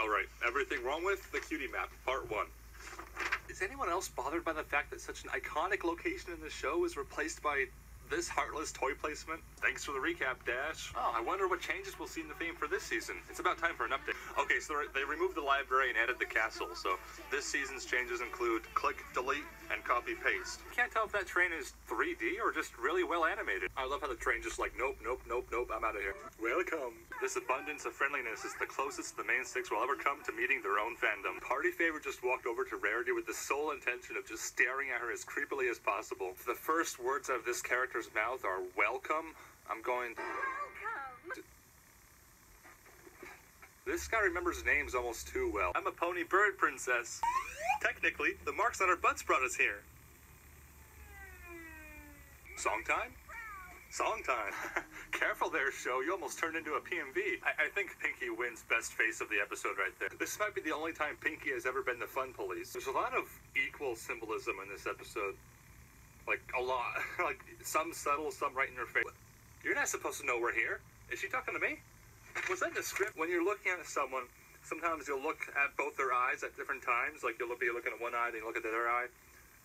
Alright, everything wrong with the cutie map, part one. Is anyone else bothered by the fact that such an iconic location in the show is replaced by this heartless toy placement? Thanks for the recap, Dash. Oh, I wonder what changes we'll see in the theme for this season. It's about time for an update. Okay, so they removed the library and added the castle, so this season's changes include click, delete, and copy paste. Can't tell if that train is 3D or just really well animated. I love how the train just like, nope, nope, nope, nope, I'm out of here. Welcome. This abundance of friendliness is the closest the main six will ever come to meeting their own fandom. Party Favor just walked over to Rarity with the sole intention of just staring at her as creepily as possible. The first words out of this mouth are welcome. I'm going. Welcome. This guy remembers names almost too well. I'm a pony bird princess. Technically, the marks on our butts brought us here. Song time? Song time. Careful there, show. You almost turned into a PMV. I, I think Pinkie wins best face of the episode right there. This might be the only time Pinkie has ever been the fun police. There's a lot of equal symbolism in this episode. Like, a lot. like, some subtle, some right in your face. You're not supposed to know we're here. Is she talking to me? Was that in the script? When you're looking at someone, sometimes you'll look at both their eyes at different times. Like, you'll be looking at one eye, then you look at the other eye.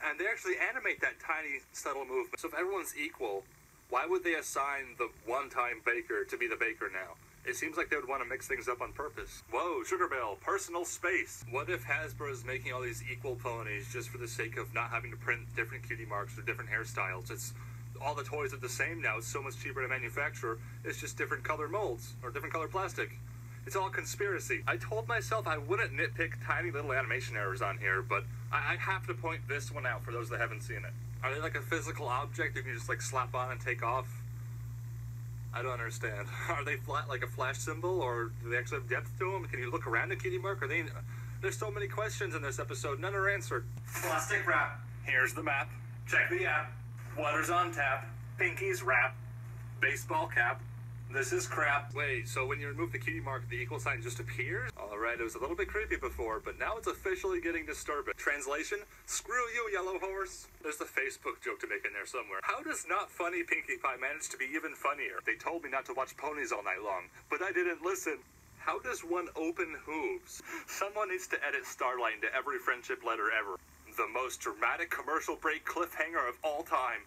And they actually animate that tiny, subtle movement. So if everyone's equal, why would they assign the one-time baker to be the baker now? It seems like they would want to mix things up on purpose. Whoa, Sugar Belle, personal space. What if Hasbro is making all these equal ponies just for the sake of not having to print different cutie marks or different hairstyles? It's all the toys are the same now. It's so much cheaper to manufacture. It's just different color molds or different color plastic. It's all conspiracy. I told myself I wouldn't nitpick tiny little animation errors on here, but I, I have to point this one out for those that haven't seen it. Are they like a physical object you can just like slap on and take off? I don't understand. Are they flat like a flash symbol, or do they actually have depth to them? Can you look around the cutie mark? Are they? There's so many questions in this episode, none are answered. Plastic wrap. Here's the map. Check the app. Water's on tap. Pinkie's wrap. Baseball cap. This is crap. Wait, so when you remove the cutie mark, the equal sign just appears? Alright, it was a little bit creepy before, but now it's officially getting disturbing. Translation? Screw you, yellow horse. There's the Facebook joke to make in there somewhere. How does not funny Pinkie Pie manage to be even funnier? They told me not to watch ponies all night long, but I didn't listen. How does one open hooves? Someone needs to edit Starlight into every friendship letter ever. The most dramatic commercial break cliffhanger of all time.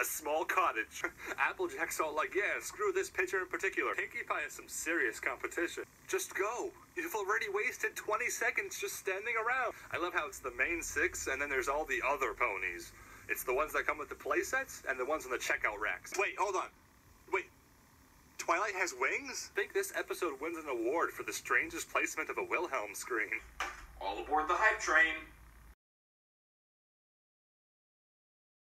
A small cottage. Applejack's all like, yeah, screw this picture in particular. Pinkie Pie has some serious competition. Just go. You've already wasted 20 seconds just standing around. I love how it's the main six, and then there's all the other ponies. It's the ones that come with the playsets, and the ones on the checkout racks. Wait, hold on. Wait. Twilight has wings? I think this episode wins an award for the strangest placement of a Wilhelm scream. All aboard the hype train.